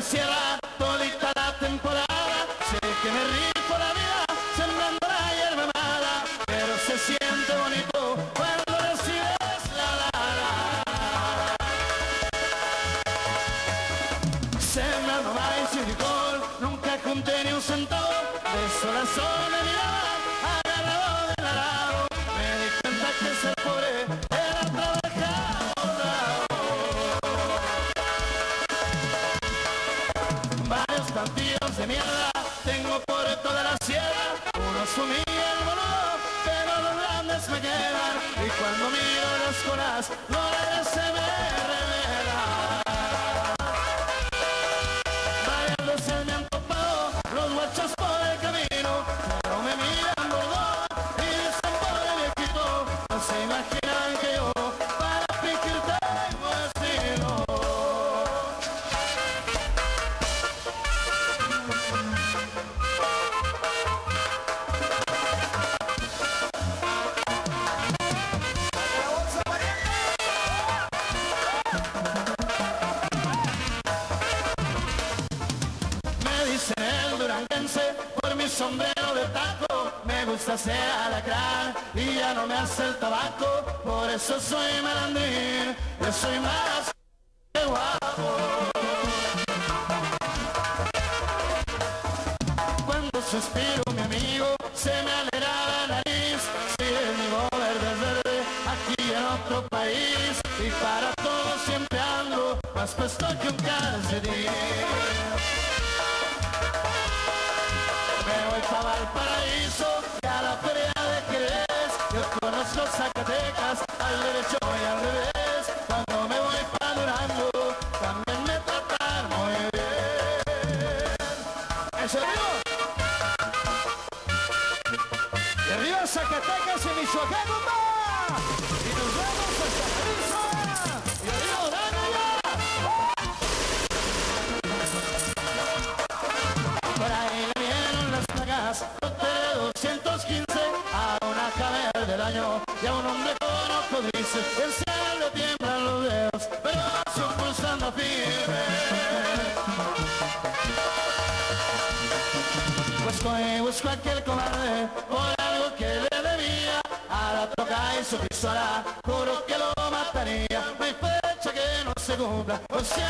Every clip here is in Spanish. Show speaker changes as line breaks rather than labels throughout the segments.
la sierra, todita la temporada. Sé que me rifo la vida, sembrando la hierba mala, pero se siente bonito cuando recibes la lana. Sembrando maíz y frijol, nunca junté ni un centavo, de sol a cuando miro las colas, no se sombrero de taco. Me gusta ser alacrán y ya no me hace el tabaco. Por eso soy malandrín, yo soy más guapo. Cuando suspiro mi amigo se me alegra la nariz. Si es mi verde es verde aquí en otro país. Y para todo siempre ando más puesto que un calcetín. ¿En serio? Y arriba Zacatecas y Michoacán, compa. Y nos vemos hasta Jalisco. Y arriba Durango ya. Por ahí le vienen las plagas, de 215 a una cabeza del año y a un hombre con ojo dice, aquel cobarde por algo que le debía a la troca y su pistola, juro que lo mataría. No hay fecha que no se cumpla, o si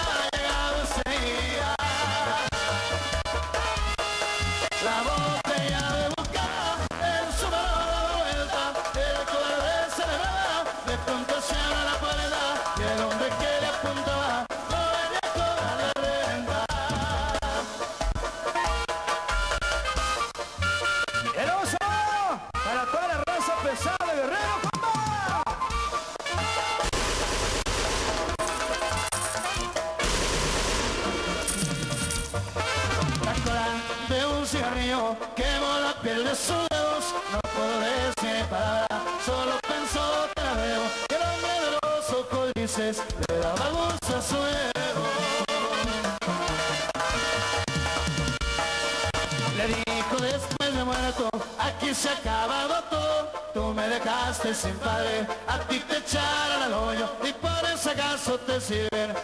De un cigarrillo quemó la piel de sus dedos No puedo decir palabra, solo pienso que la veo Que el hombre de los ojos grises le daba gusto a su ego Le dijo después de muerto, aquí se ha todo. Tú me dejaste sin padre, a ti te echaron al hoyo Y por ese caso te sirven,